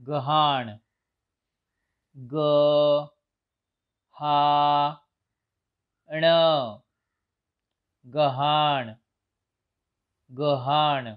गहाण। ग हा ण। गहाण। गहाण।